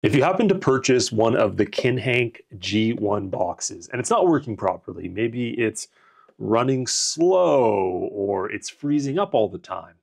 If you happen to purchase one of the Kinhank G1 boxes and it's not working properly, maybe it's running slow or it's freezing up all the time.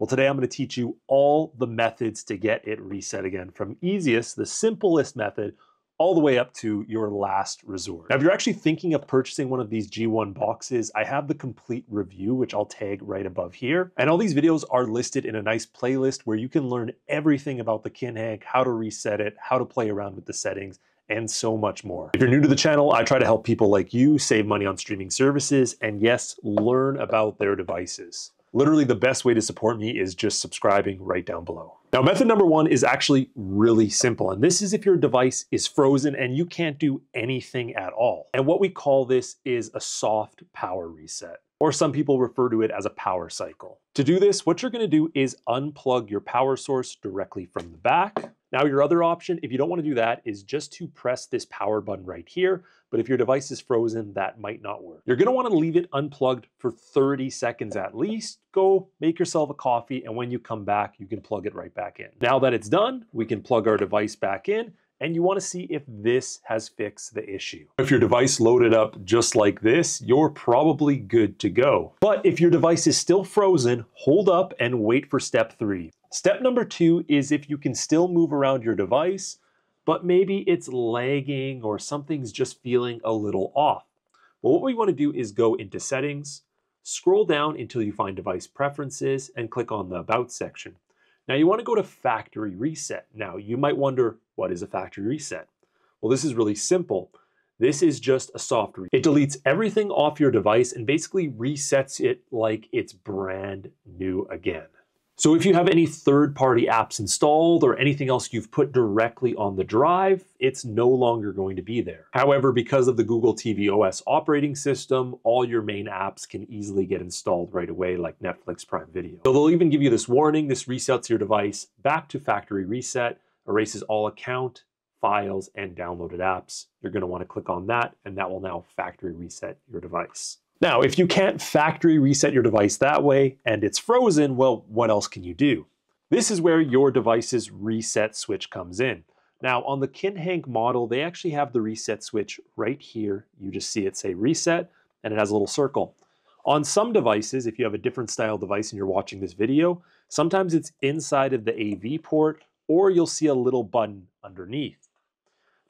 Well, today I'm going to teach you all the methods to get it reset again from easiest, the simplest method, all the way up to your last resort. Now, if you're actually thinking of purchasing one of these G1 boxes, I have the complete review, which I'll tag right above here. And all these videos are listed in a nice playlist where you can learn everything about the Kinhank, how to reset it, how to play around with the settings, and so much more. If you're new to the channel, I try to help people like you save money on streaming services and yes, learn about their devices. Literally the best way to support me is just subscribing right down below. Now method number one is actually really simple and this is if your device is frozen and you can't do anything at all. And what we call this is a soft power reset or some people refer to it as a power cycle. To do this, what you're gonna do is unplug your power source directly from the back. Now your other option, if you don't wanna do that, is just to press this power button right here. But if your device is frozen, that might not work. You're gonna wanna leave it unplugged for 30 seconds at least. Go make yourself a coffee, and when you come back, you can plug it right back in. Now that it's done, we can plug our device back in and you want to see if this has fixed the issue. If your device loaded up just like this, you're probably good to go. But if your device is still frozen, hold up and wait for step three. Step number two is if you can still move around your device, but maybe it's lagging or something's just feeling a little off. Well, what we want to do is go into settings, scroll down until you find device preferences and click on the about section. Now you want to go to factory reset. Now you might wonder, what is a factory reset? Well, this is really simple. This is just a soft reset. It deletes everything off your device and basically resets it like it's brand new again. So if you have any third-party apps installed or anything else you've put directly on the drive, it's no longer going to be there. However, because of the Google TV OS operating system, all your main apps can easily get installed right away like Netflix Prime Video. So they'll even give you this warning, this resets your device back to factory reset, erases all account, files, and downloaded apps. You're gonna to want to click on that and that will now factory reset your device. Now, if you can't factory reset your device that way and it's frozen, well, what else can you do? This is where your device's reset switch comes in. Now, on the Kinhank model, they actually have the reset switch right here. You just see it say reset, and it has a little circle. On some devices, if you have a different style device and you're watching this video, sometimes it's inside of the AV port, or you'll see a little button underneath.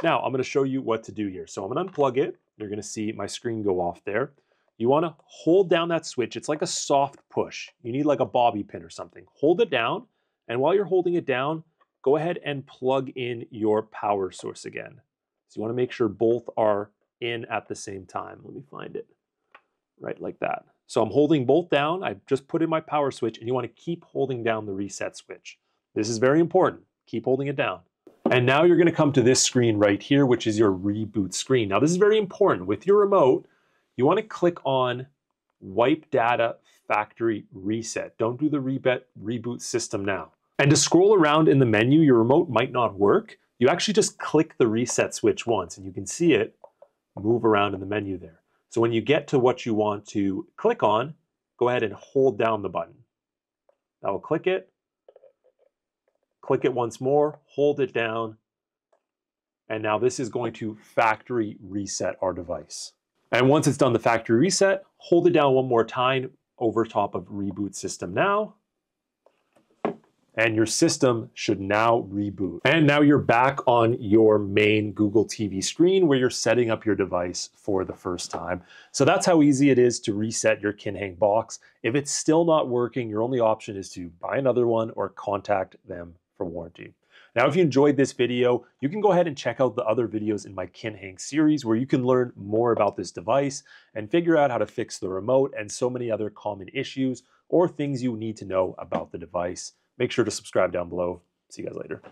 Now, I'm gonna show you what to do here. So I'm gonna unplug it. You're gonna see my screen go off there. You want to hold down that switch. It's like a soft push. You need like a bobby pin or something. Hold it down, and while you're holding it down, go ahead and plug in your power source again. So you want to make sure both are in at the same time. Let me find it. Right like that. So I'm holding both down. I just put in my power switch, and you want to keep holding down the reset switch. This is very important. Keep holding it down. And now you're going to come to this screen right here, which is your reboot screen. Now this is very important. With your remote, you want to click on Wipe Data Factory Reset. Don't do the reboot system now. And to scroll around in the menu, your remote might not work. You actually just click the reset switch once and you can see it move around in the menu there. So when you get to what you want to click on, go ahead and hold down the button. That will click it, click it once more, hold it down, and now this is going to factory reset our device. And once it's done the factory reset, hold it down one more time over top of reboot system now. And your system should now reboot. And now you're back on your main Google TV screen where you're setting up your device for the first time. So that's how easy it is to reset your Kinhank box. If it's still not working, your only option is to buy another one or contact them for warranty. Now, if you enjoyed this video, you can go ahead and check out the other videos in my Kinhank series where you can learn more about this device and figure out how to fix the remote and so many other common issues or things you need to know about the device. Make sure to subscribe down below. See you guys later.